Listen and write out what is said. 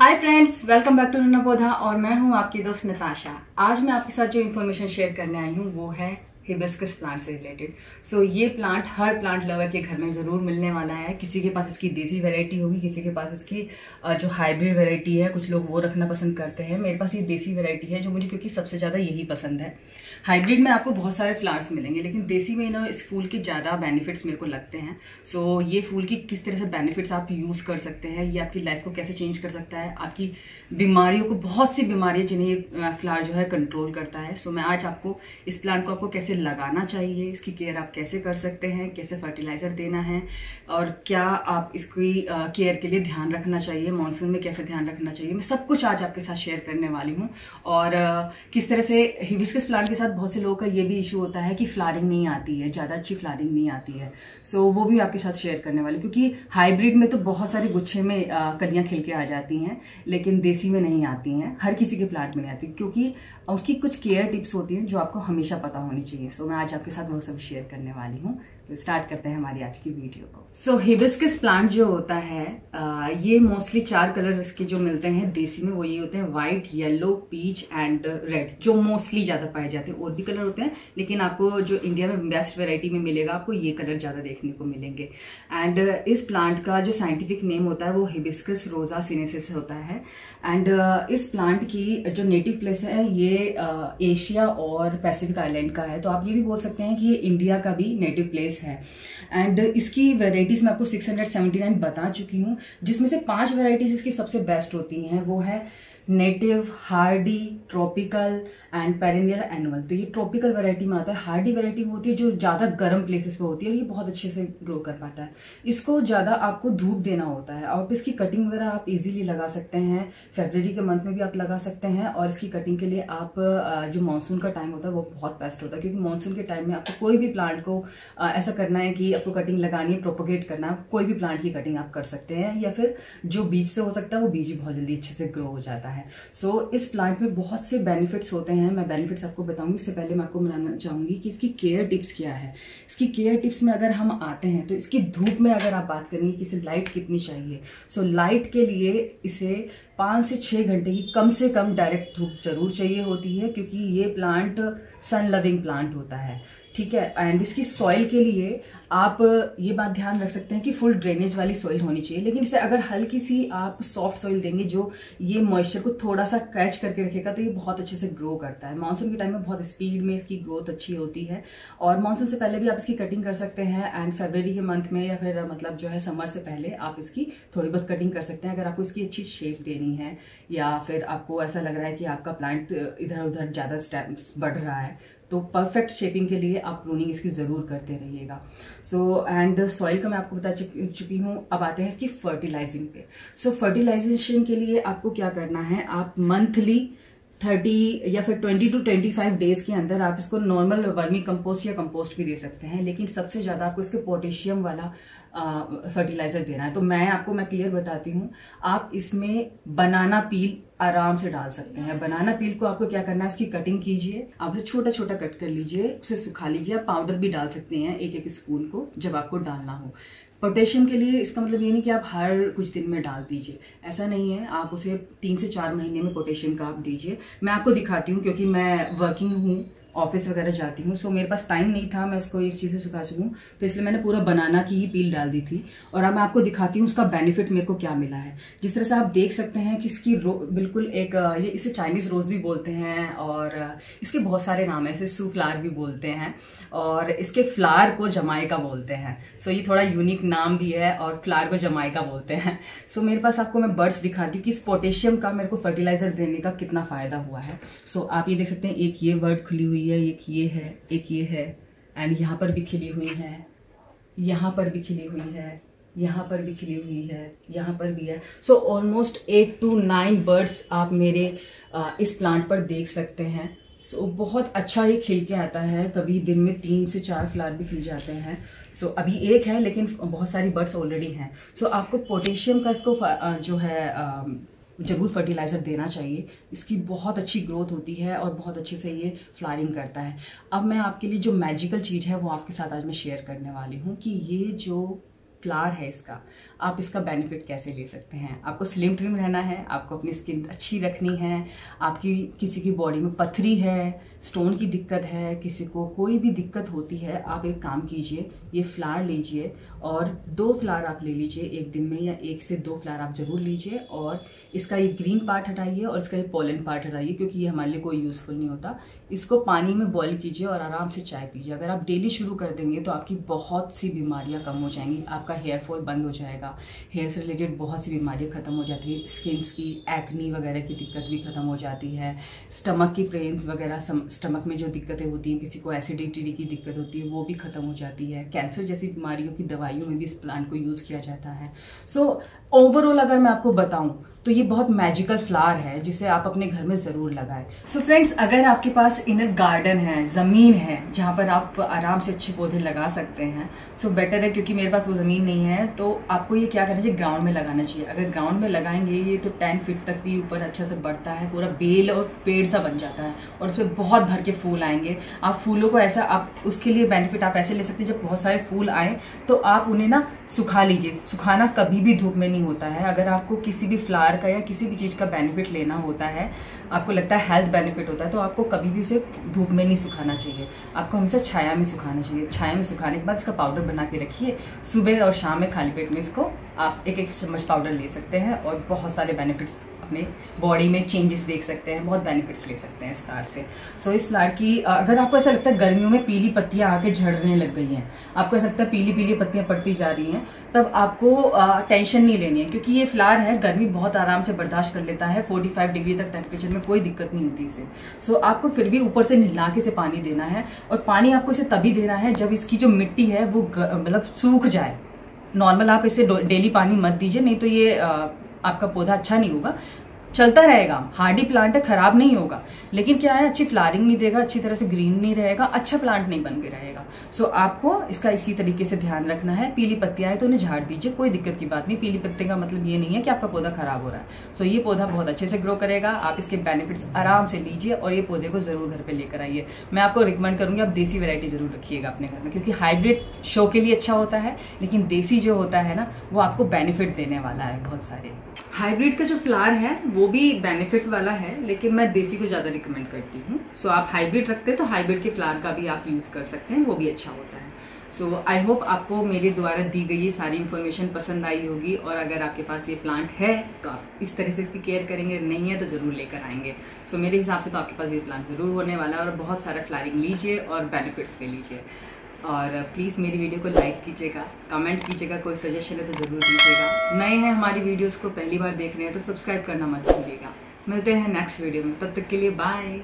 Hi friends welcome back to Nanna Paudha और मैं हूँ आपकी दोस्त नताशा। आज मैं आपके साथ जो इन्फॉर्मेशन शेयर करने आई हूँ, वो है हिबिस्कस प्लांट से रिलेटेड सो so, ये प्लांट हर प्लांट लवर के घर में ज़रूर मिलने वाला है। किसी के पास इसकी देसी वेराइटी होगी किसी के पास इसकी जो हाइब्रिड वेराइटी है कुछ लोग वो रखना पसंद करते हैं। मेरे पास ये देसी वेराइटी है जो मुझे क्योंकि सबसे ज़्यादा यही पसंद है। हाइब्रिड में आपको बहुत सारे फ्लावर्स मिलेंगे लेकिन देसी में ना इस फूल के ज़्यादा बेनिफिट्स मेरे को लगते हैं। सो so, ये फूल की किस तरह से बेनिफिट्स आप यूज़ कर सकते हैं ये आपकी लाइफ को कैसे चेंज कर सकता है आपकी बीमारियों को बहुत सी बीमारियाँ जिन्हें ये फ्लावर जो है कंट्रोल करता है। सो so, मैं आज आपको इस प्लांट को आपको कैसे लगाना चाहिए, इसकी केयर आप कैसे कर सकते हैं, कैसे फर्टिलाइज़र देना है, और क्या आप इसकी केयर के लिए ध्यान रखना चाहिए मानसून में कैसे ध्यान रखना चाहिए, मैं सब कुछ आज आपके साथ शेयर करने वाली हूँ। और किस तरह से हिबिस्कस प्लांट के साथ बहुत से लोगों का ये भी इशू होता है कि फ्लारिंग नहीं आती है, ज़्यादा अच्छी फ्लारिंग नहीं आती है। सो वो भी आपके साथ शेयर करने वाली क्योंकि हाइब्रिड में तो बहुत सारे गुच्छे में कलियाँ खिल के आ जाती हैं, लेकिन देसी में नहीं आती हैं, हर किसी के प्लांट में नहीं आती, क्योंकि उसकी कुछ केयर टिप्स होती हैं जो आपको हमेशा पता होनी चाहिए। सो मैं आज आपके साथ वो सब शेयर करने वाली हूँ। तो स्टार्ट करते हैं हमारी आज की वीडियो को. सो हिबिस्किस प्लांट जो होता है आ, ये मोस्टली चार कलर इसके जो मिलते हैं देसी में वो ये होते हैं white yellow peach and red जो मोस्टली ज़्यादा पाए जाते हैं. और भी कलर होते हैं लेकिन आपको जो इंडिया में बेस्ट वेराइटी में मिलेगा आपको ये कलर ज़्यादा देखने को मिलेंगे. एंड इस प्लांट का जो साइंटिफिक नेम होता है वो हिबिस्कस रोजा सिनेसिस होता है. एंड इस प्लांट की जो नेटिव प्लेस है ये एशिया और पैसिफिक आइलैंड का है. तो आप ये भी बोल सकते हैं कि ये इंडिया का भी नेटिव प्लेस है। एंड इसकी वेराइटीज़ मैं आपको 679 बता चुकी हूँ, जिसमें से पाँच वेराइटीज़ इसकी सबसे बेस्ट होती हैं, वो है native hardy tropical and perennial annual तो ये ट्रॉपिकल वैरायटी में आता है। हार्डी वैरायटी होती है जो ज़्यादा गर्म प्लेसेस पे होती है और ये बहुत अच्छे से ग्रो कर पाता है। इसको ज़्यादा आपको धूप देना होता है। और इसकी कटिंग वगैरह आप इजीली लगा सकते हैं। फेबररी के मंथ में भी आप लगा सकते हैं और इसकी कटिंग के लिए आप जो मानसून का टाइम होता है वो बहुत बेस्ट होता है, क्योंकि मानसून के टाइम में आपको कोई भी प्लांट को ऐसा करना है कि आपको कटिंग लगानी है प्रोपोगेट करना है कोई भी प्लांट की कटिंग आप कर सकते हैं या फिर जो बीज से हो सकता है वो बीज बहुत जल्दी अच्छे से ग्रो हो जाता है। सो so, इस प्लांट में बहुत से बेनिफिट्स होते हैं। मैं बेनिफिट्स आपको बताऊँगी इससे पहले मैं आपको बताना चाहूँगी कि इसकी केयर टिप्स क्या है। इसकी केयर टिप्स में अगर हम आते हैं तो इसकी धूप में अगर आप बात करेंगे कि इसे लाइट कितनी चाहिए। सो so, लाइट के लिए इसे पाँच से छः घंटे की कम से कम डायरेक्ट धूप ज़रूर चाहिए होती है, क्योंकि ये प्लांट सन लविंग प्लांट होता है। ठीक है? एंड इसकी सॉइल के लिए आप ये बात ध्यान रख सकते हैं कि फुल ड्रेनेज वाली सॉइल होनी चाहिए। लेकिन इसे अगर हल्की सी आप सॉफ्ट सॉइल देंगे, जो ये मॉइस्चर को थोड़ा सा कैच करके रखेगा तो ये बहुत अच्छे से ग्रो करता है। मानसून के टाइम में बहुत स्पीड में इसकी ग्रोथ अच्छी होती है। और मानसून से पहले भी आप इसकी कटिंग कर सकते हैं एंड फेबररी के मंथ में या फिर मतलब जो है समर से पहले आप इसकी थोड़ी बहुत कटिंग कर सकते हैं, अगर आपको इसकी अच्छी शेप देनी है या फिर आपको ऐसा लग रहा है कि आपका प्लांट इधर उधर ज़्यादा स्टेप्स बढ़ रहा है तो परफेक्ट शेपिंग के लिए आप प्रूनिंग इसकी ज़रूर करते रहिएगा। सो एंड सॉइल का मैं आपको बता चुकी हूँ अब आते हैं इसकी फर्टिलाइजिंग पे। सो so, फर्टिलाइजेशन के लिए आपको क्या करना है आप मंथली थर्टी या फिर twenty two twenty five days के अंदर आप इसको नॉर्मल वर्मी कंपोस्ट या कंपोस्ट भी दे सकते हैं, लेकिन सबसे ज़्यादा आपको इसके पोटेशियम वाला फर्टिलाइज़र देना है। तो मैं आपको, मैं क्लियर बताती हूँ, आप इसमें बनाना पील आराम से डाल सकते हैं। बनाना पील को आपको क्या करना है, उसकी कटिंग कीजिए, आप उसे छोटा छोटा कट कर लीजिए, उसे सुखा लीजिए, आप पाउडर भी डाल सकते हैं एक एक स्पून को जब आपको डालना हो। पोटेशियम के लिए इसका मतलब ये नहीं कि आप हर कुछ दिन में डाल दीजिए। ऐसा नहीं है, आप उसे तीन से चार महीने में पोटेशियम का आप दीजिए। मैं आपको दिखाती हूँ क्योंकि मैं वर्किंग हूँ। ऑफ़िस वगैरह जाती हूँ। सो मेरे पास टाइम नहीं था, मैं इसको इस चीज़ से सुखा सकूँ। तो इसलिए मैंने पूरा बनाना की ही पील डाल दी थी। और अब मैं आपको दिखाती हूँ उसका बेनिफिट मेरे को क्या मिला है। जिस तरह से आप देख सकते हैं कि इसकी बिल्कुल एक, ये इसे चाइनीज़ रोज़ भी बोलते हैं और इसके बहुत सारे नाम है, इसे सू फ्लावर भी बोलते हैं और इसके फ्लावर को जमाइका बोलते हैं। सो ये थोड़ा यूनिक नाम भी है और फ्लावर को जमाइका बोलते हैं। सो मेरे पास आपको मैं बर्ड्स दिखाती हूँ कि इस पोटेशियम का मेरे को फर्टिलाइज़र देने का कितना फ़ायदा हुआ है। सो आप ये देख सकते हैं, एक ये वर्ड खुली हुई है एक ये है एक ये है। एंड यहाँ पर भी खिली हुई है। यहाँ पर भी खिली हुई है। यहाँ पर भी खिली हुई है। यहाँ पर भी है। So almost eight to nine birds आप मेरे आ, इस प्लांट पर देख सकते हैं। सो so, बहुत अच्छा ये खिल के आता है। कभी दिन में तीन से चार फ्लावर भी खिल जाते हैं। सो so, अभी एक है लेकिन बहुत सारी बर्ड्स ऑलरेडी हैं। सो so, आपको पोटेशियम का इसको जो है ज़रूर फर्टिलाइज़र देना चाहिए। इसकी बहुत अच्छी ग्रोथ होती है और बहुत अच्छे से ये फ्लारिंग करता है। अब मैं आपके लिए जो मैजिकल चीज़ है वो आपके साथ आज मैं शेयर करने वाली हूँ कि ये जो फ्लावर है इसका। आप इसका बेनिफिट कैसे ले सकते हैं? आपको स्लिम ट्रिम रहना है, आपको अपनी स्किन अच्छी रखनी है, आपकी किसी की बॉडी में पथरी है स्टोन की दिक्कत है, किसी को कोई भी दिक्कत होती है, आप एक काम कीजिए, ये फ्लावर लीजिए और दो फ्लावर आप ले लीजिए एक दिन में या एक से दो फ्लावर आप ज़रूर लीजिए और इसका ये ग्रीन पार्ट हटाइए और इसका ये पोलन पार्ट हटाइए क्योंकि ये हमारे लिए कोई यूज़फुल नहीं होता। इसको पानी में बॉयल कीजिए और आराम से चाय पीजिए। अगर आप डेली शुरू कर देंगे तो आपकी बहुत सी बीमारियाँ कम हो जाएँगी आपका हेयर फॉल बंद हो जाएगा। हेयर से रिलेटेड बहुत सी बीमारियाँ ख़त्म हो जाती है। स्किन्स की एक्नी वगैरह की दिक्कत भी ख़त्म हो जाती है। स्टमक की प्रेन्स वगैरह स्टमक में जो दिक्कतें होती हैं, किसी को एसिडिटी की दिक्कत होती है, वो भी ख़त्म हो जाती है। कैंसर जैसी बीमारियों की दवाइयों में भी इस प्लांट को यूज़ किया जाता है। सो ओवरऑल अगर मैं आपको बताऊँ तो ये बहुत मैजिकल फ्लावर है, जिसे आप अपने घर में ज़रूर लगाएँ। सो फ्रेंड्स अगर आपके पास इनर गार्डन है, ज़मीन है, जहाँ पर आप आराम से अच्छे पौधे लगा सकते हैं सो so बेटर है, क्योंकि मेरे पास वो ज़मीन नहीं है तो आपको ये क्या करना चाहिए? ग्राउंड में लगाना चाहिए। अगर ग्राउंड में लगाएँगे, ये तो टेन फीट तक भी ऊपर अच्छा से बढ़ता है, पूरा बेल और पेड़ सा बन जाता है और उसमें बहुत भर के फूल आएँगे। आप फूलों को ऐसा, आप उसके लिए बेनिफिट आप ऐसे ले सकते हैं, जब बहुत सारे फूल आए तो आप उन्हें ना सुखा लीजिए। सुखाना कभी भी धूप में नहीं होता है। अगर आपको किसी भी फ्लावर का या किसी भी चीज़ का बेनिफिट लेना होता है, आपको लगता है हेल्थ बेनिफिट होता है तो आपको कभी भी उसे धूप में नहीं सुखाना चाहिए। आपको हमेशा छाया में सुखाना चाहिए। छाया में सुखाने के बाद इसका पाउडर बना के रखिए। सुबह और शाम में खाली पेट में इसको आप एक एक चम्मच पाउडर ले सकते हैं और बहुत सारे बेनिफिट्स अपने बॉडी में चेंजेस देख सकते हैं बहुत बेनिफिट्स ले सकते हैं इस फ्लावर से। सो so, इस फ्लावर की अगर आपको ऐसा लगता है गर्मियों में पीली पत्तियाँ आके झड़ने लग गई हैं आपको ऐसा लगता है पीली पीली पत्तियाँ पड़ती जा रही हैं तब आपको आ, टेंशन नहीं लेनी है क्योंकि ये फ्लावर है गर्मी बहुत आराम से बर्दाश्त कर लेता है फोर्टी डिग्री तक टेम्परेचर में कोई दिक्कत नहीं होती इसे। सो so, आपको फिर भी ऊपर से नहला के से पानी देना है और पानी आपको इसे तभी देना है जब इसकी जो मिट्टी है वो मतलब सूख जाए। नॉर्मल आप इसे डेली पानी मत दीजिए, नहीं तो ये आपका पौधा अच्छा नहीं होगा। चलता रहेगा। हार्डी प्लांट है खराब नहीं होगा। लेकिन क्या है अच्छी फ्लारिंग नहीं देगा अच्छी तरह से ग्रीन नहीं रहेगा अच्छा प्लांट नहीं बन के रहेगा। सो so, आपको इसका इसी तरीके से ध्यान रखना है। पीली पत्तियाँ हैं तो उन्हें झाड़ दीजिए कोई दिक्कत की बात नहीं। पीली पत्ते का मतलब ये नहीं है कि आपका पौधा खराब हो रहा है। सो so, ये पौधा बहुत अच्छे से ग्रो करेगा। आप इसके बेनिफिट्स आराम से लीजिए और ये पौधे को ज़रूर घर पर लेकर आइए। मैं आपको रिकमेंड करूँगी आप देसी वेरायटी ज़रूर रखिएगा अपने घर में क्योंकि हाइब्रिड शो के लिए अच्छा होता है लेकिन देसी जो होता है ना वो आपको बेनिफिट देने वाला है बहुत सारे। हाइब्रिड का जो फ्लावर है वो भी बेनिफिट वाला है लेकिन मैं देसी को ज़्यादा रिकमेंड करती हूँ। सो so, आप हाइब्रिड रखते हैं तो हाइब्रिड के फ्लावर का भी आप यूज़ कर सकते हैं वो भी अच्छा होता है। सो आई होप आपको मेरे द्वारा दी गई ये सारी इन्फॉर्मेशन पसंद आई होगी और अगर आपके पास ये प्लांट है तो आप इस तरह से इसकी केयर करेंगे नहीं है तो ज़रूर लेकर आएँगे। सो so, मेरे हिसाब से तो आपके पास ये प्लांट ज़रूर होने वाला है और बहुत सारा फ्लारिंग लीजिए और बेनिफिट्स पे लीजिए। और प्लीज़ मेरी वीडियो को लाइक कीजिएगा कमेंट कीजिएगा, कोई सजेशन है तो ज़रूर दीजिएगा। नए हैं हमारी वीडियोस को पहली बार देख रहे हैं तो सब्सक्राइब करना मत भूलिएगा। मिलते हैं नेक्स्ट वीडियो में, तब तक के लिए बाय